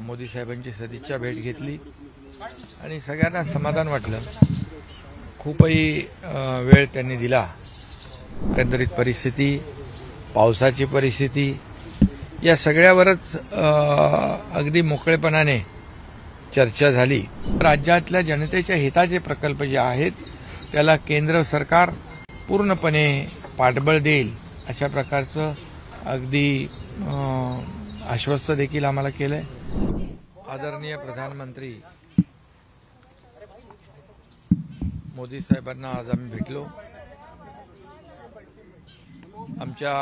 मोदी साहेबांची सदिच्छा भेट घेतली आणि सगळ्यांना समाधान वाटलं. खूपही वेळ त्यांनी दिला. एकंदरीत परिस्थिती पावसाची परिस्थिती या सगळ्यावरच अगदी मोकळेपणाने चर्चा झाली. राज्यातल्या जनतेच्या हिताचे प्रकल्प जे आहेत त्याला केंद्र सरकार पूर्णपणे पाठबळ देईल अशा प्रकारचं अगदी आश्वस्त देखील आम्हाला केलंय. आदरणीय प्रधानमंत्री मोदी साहेबांना आज आम्ही भेटलो. आमच्या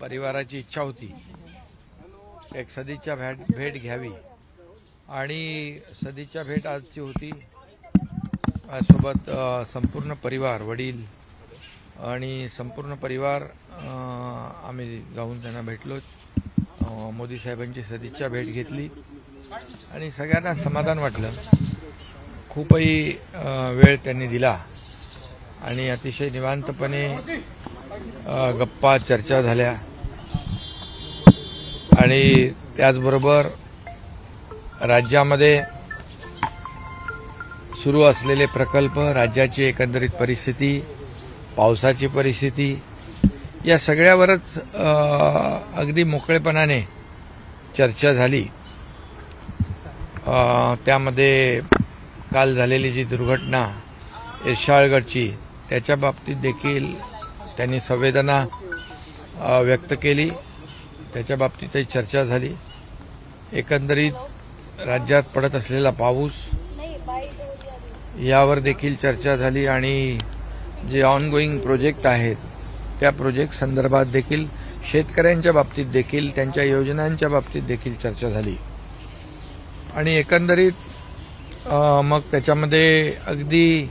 परिवाराची इच्छा होती. एक सदिच्छा भेट भेट घ्यावी. आणि सदिच्छा भेट आजची होती. सोबत संपूर्ण परिवार वडील आणि संपूर्ण परिवार आम्ही जाऊन त्यांना भेटलो मोदी साहेबांची सदिच्छा भेट घेतली आणि सगळ्यांना समाधान वाटलं. खूपही वेळ त्यांनी दिला आणि अतिशय निवांतपणे गप्पा चर्चा झाल्या. आणि त्याचबरोबर राज्यामध्ये सुरू असलेले प्रकल्प राज्याची एकंदरीत परिस्थिती पावसाची परिस्थिती या सगळ्यावरच अगदी मोकळेपणाने चर्चा झाली. त्यामध्ये काल झालेली जी दुर्घटना इर्शाळगडची त्याच्या बाबतीत देखील त्यांनी संवेदना व्यक्त केली. त्याच्या बाबतीतही चर्चा झाली. एकंदरीत राज्यात पडत असलेला पाऊस यावर देखील चर्चा झाली आणि जे ऑनगोईंग प्रोजेक्ट आहेत त्या प्रोजेक्ट संदर्भात देखील शेतकऱ्यांच्या बाबतीत देखील त्यांच्या योजनांच्या बाबतीत देखील चर्चा झाली. आणि एकंदरीत मग त्याच्यामध्ये अगदी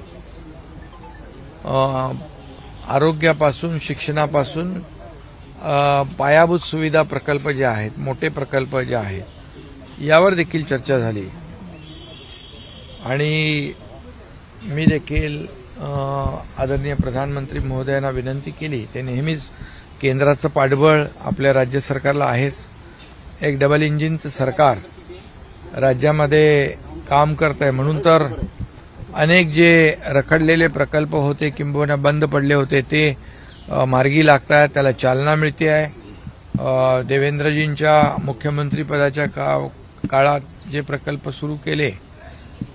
आरोग्यापासून शिक्षणापासून पायाभूत सुविधा प्रकल्प जे आहेत मोठे प्रकल्प जे आहेत यावर देखील चर्चा झाली. आणि मी देखील आदरणीय प्रधानमंत्री महोदयांना विनंती केली. ते नेहमीच केंद्राचं पाठबळ आपल्या राज्य सरकारला आहेच. एक डबल इंजिनचं सरकार राज्यामध्ये काम करत आहे म्हणून तर अनेक जे रखडलेले प्रकल्प होते किंबहुना बंद पडले होते ते मार्गी लागत आहेत त्याला चालना मिळते आहे देवेंद्रजींच्या मुख्यमंत्रीपदाच्या का काळात जे प्रकल्प सुरू केले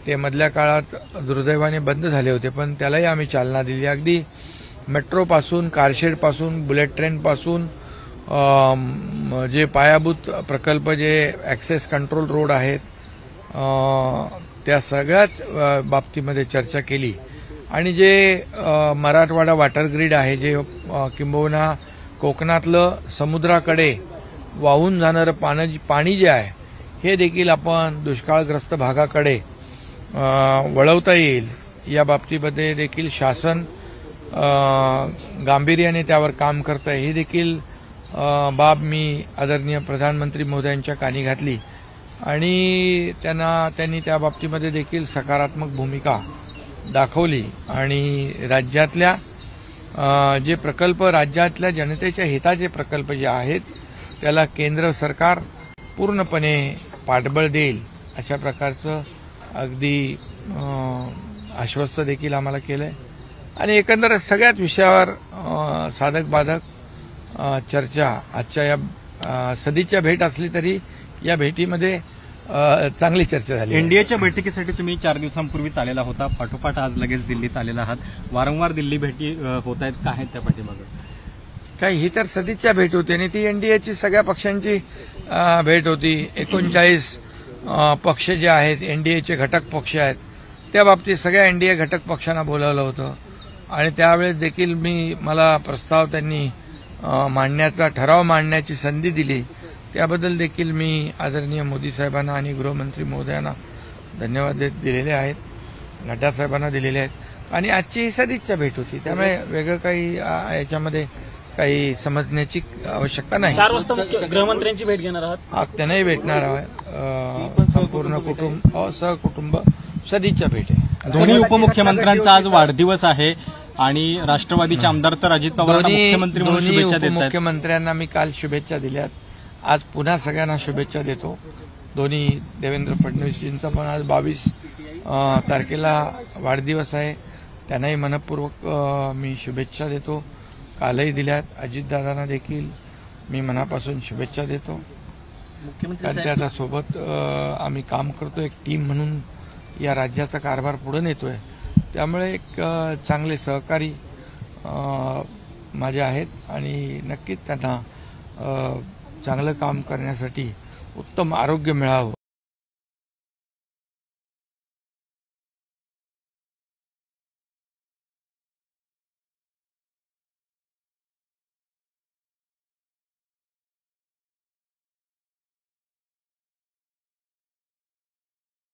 ते मधल्या काळात दुर्दैवाने बंद झाले होते पण त्यालाही आम्ही चालना दिली. अगदी मेट्रोपासून कारशेडपासून बुलेट ट्रेनपासून जे पायाभूत प्रकल्प जे ॲक्सेस कंट्रोल रोड आहेत त्या सगळ्याच बाबतीमध्ये चर्चा केली. आणि जे मराठवाडा वॉटर ग्रीड आहे जे किंबहुना कोकणातलं समुद्राकडे वाहून जाणारं पाणी पाणी जे आहे हे देखील आपण दुष्काळग्रस्त भागाकडे वळवता येईल. या बाबतीमध्ये देखील शासन गांभीर्याने त्यावर काम करतं हे ही देखील बाब मी आदरणीय प्रधानमंत्री मोदयांच्या कानी घातली. आणि त्यांना त्यांनी त्या बाबतीमध्ये देखील सकारात्मक भूमिका दाखवली. आणि राज्यातल्या जे प्रकल्प राज्यातल्या जनतेच्या हिताचे प्रकल्प जे आहेत त्याला केंद्र सरकार पूर्णपणे पाठबळ देईल. अशा प्रकारचं अगदी आश्वस्त देखील आम्हाला केलंय. आणि एकंदर सगळ्याच विषयावर साधक बाधक चर्चा आजच्या या अ, सदिच्छा भेट असली तरी या भेटीमध्ये चांगली चर्चा झाली. आहे. एनडीएच्या बैठकीसाठी तुम्ही चार दिवसांपूर्वीच आलेला होता. पाठोपाठ आज लगेच दिल्लीत आलेला आहात. वारंवार दिल्ली भेटी होत आहेत. का आहेत त्या पाठीमागं? काय ही तर सदिच्छा भेट होती आणि ती एनडीएची सगळ्या पक्षांची भेट होती. एकोणचाळीस पक्ष जे आहेत एनडीएचे घटक पक्ष आहेत त्या बाबतीत सगळ्या एनडीए घटक पक्षांना बोलावलं होतं. आणि त्यावेळेस देखील मी मला प्रस्ताव त्यांनी मांडण्याचा ठराव मांडण्याची संधी दिली. त्याबद्दल देखील मी आदरणीय मोदी साहेबांना आणि गृहमंत्री महोदयांना धन्यवाद देत दिलेले आहेत. नड्डा साहेबांना दिलेले आहेत. आणि आजची ही सदिच्छा भेट होती. त्यामुळे वेगळं काही याच्यामध्ये काही समजण्याची आवश्यकता नाही. चार वाजता मुख्य गृहमंत्र्यांची भेट घेणार आहात? हा त्यांनाही भेटणार आहे संपूर्ण कुटुंब अ, सहकुटुंब सदिच्छा भेट. आहे दोन्ही उपमुख्यमंत्र्यांचा आज वाढदिवस आहे आणि राष्ट्रवादीचे आमदार तर अजित पवारांना दोन्ही मुख्यमंत्री म्हणून दोन्ही शुभेच्छा देत आहेत. उपमुख्यमंत्र्यांना मी काल शुभेच्छा दिल्यात. आज पुन्हा सगळ्यांना शुभेच्छा देतो. दोन्ही देवेंद्र फडणवीसजींचा पण आज बावीस तारखेला वाढदिवस आहे. त्यांनाही मनपूर्वक अ, मी शुभेच्छा देतो. कालही दिल्यात. अजितदादांना देखील मी मनापासून शुभेच्छा देतो. मुख्यमंत्री कारण आता सोबत आम्ही काम करतो एक टीम म्हणून या राज्याचा कारभार पुढे नेतोय. त्यामुळे एक चांगले सहकारी माझे आहेत आणि नक्कीच त्यांना चांगलं काम करण्यासाठी उत्तम आरोग्य मिळावं.